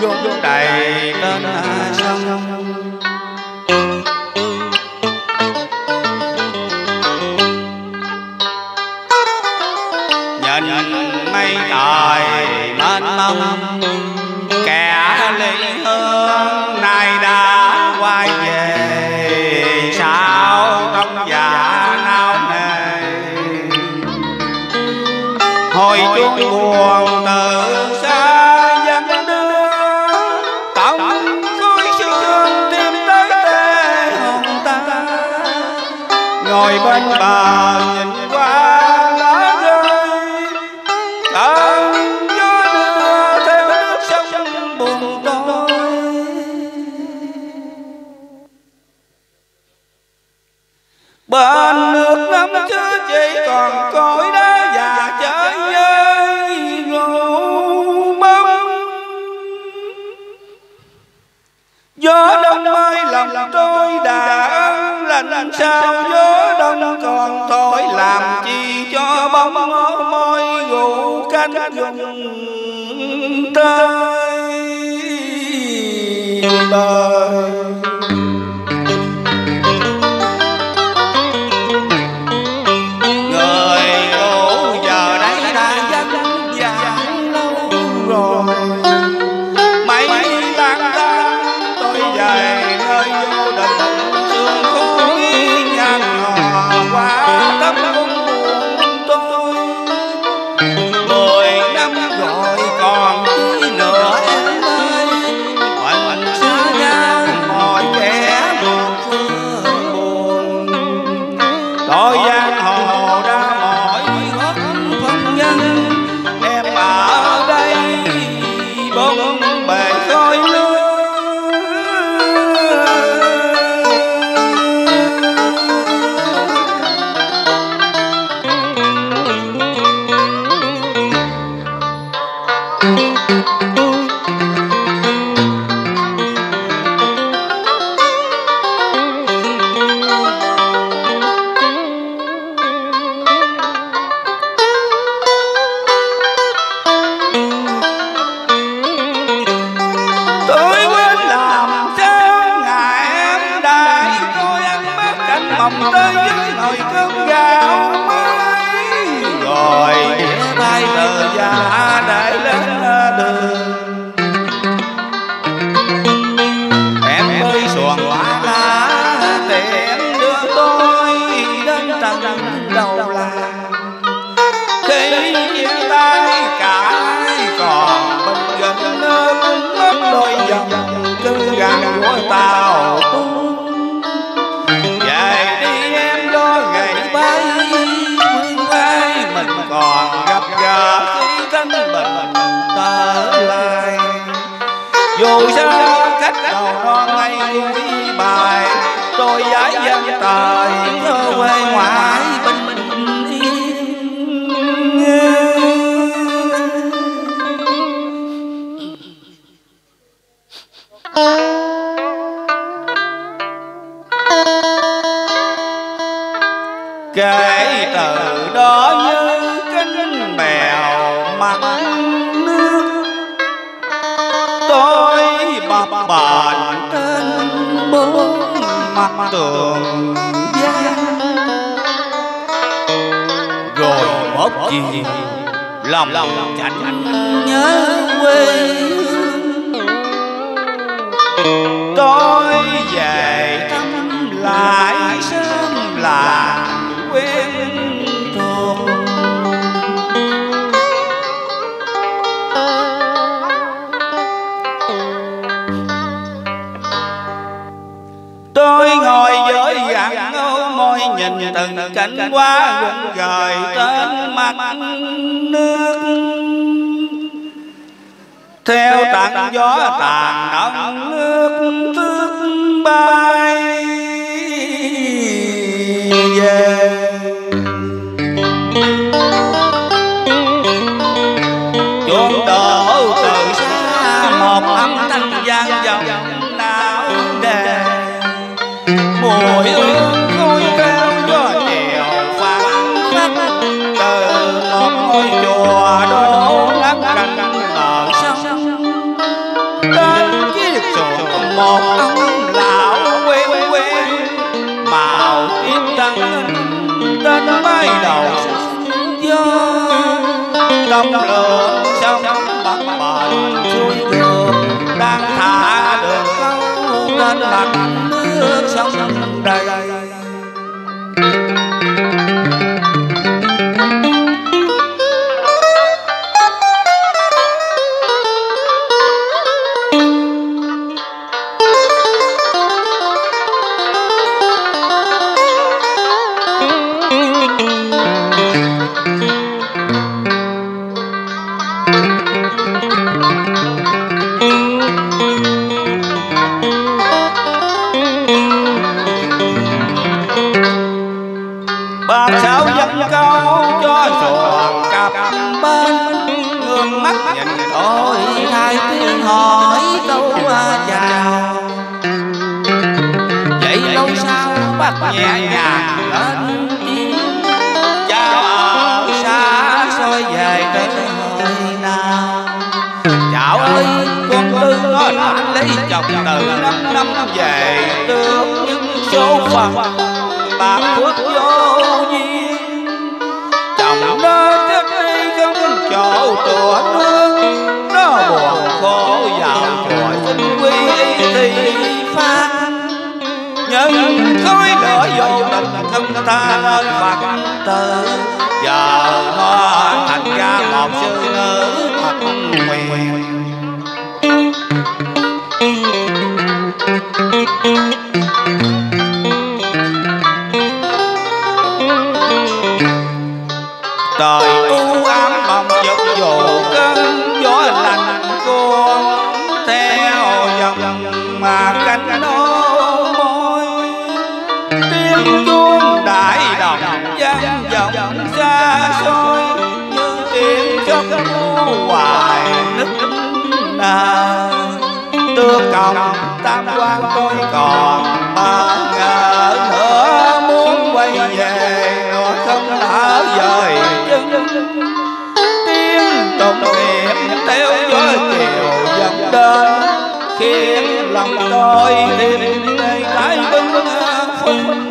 vuông đầy trên sông nhìn mây trời mênh mông bên bờ nhìn qua lá rơi. Cơn gió đưa theo nước sông buồn trôi. Bên nước năm chưa chỉ còn cõi đá và chở với rượu gió đông ơi lòng trôi đã lạnh sao gió tay. Bài mình còn gặp gỡ. Khi thân bình trở lại. Dù sao, cách đầu non nay đi bài, tôi giải dân tài. Tường gian, rồi bóp chi lòng chạnh nhớ quê hương. Tôi về thăm lại nhìn từng cảnh quá rụng rời trên mặt nước. Theo tặng gió tàn nóng nước tước bay. về chuông đến chiếc chỗ một ông lão quê quê màu tím trắng tên mái đầu gió trong lửa sông bắc bờ chuối đường đang thả được câu tên mặt nước sông đầy lâu sau bác nhẹ nhàng lên ở xa xôi về hồi nào? Chào ơi con tư nó đã lấy chồng từ năm năm về tương những số phận bạc phước vô duyên. Chồng nó trước đây không chỗ tựa nước lối khói lửa vô tình thân ta lên phật tử giờ nó thành ra một sư nữ thật quyền trời u ám bồng dục dồn hoài. Nức nở tước còng tam quan tôi còn mà ngờ nữa, muốn quay về nó không đã dời chân tiếng tụng niệm theo gió chiều dần đến, khiến lòng tôi thêm ngày tái phân